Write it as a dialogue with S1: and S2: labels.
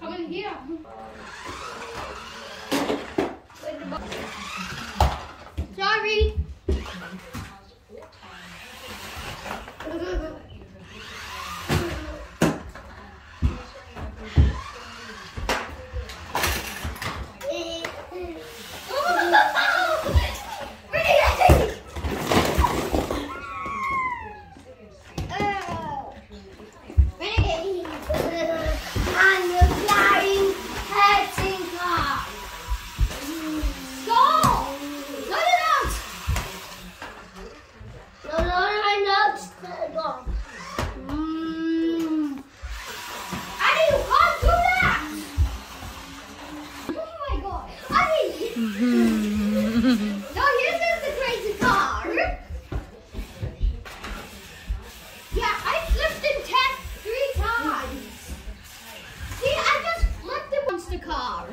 S1: Come in here. Now here's just the crazy car. Yeah, I flipped test three times. See, I just flipped the monster car.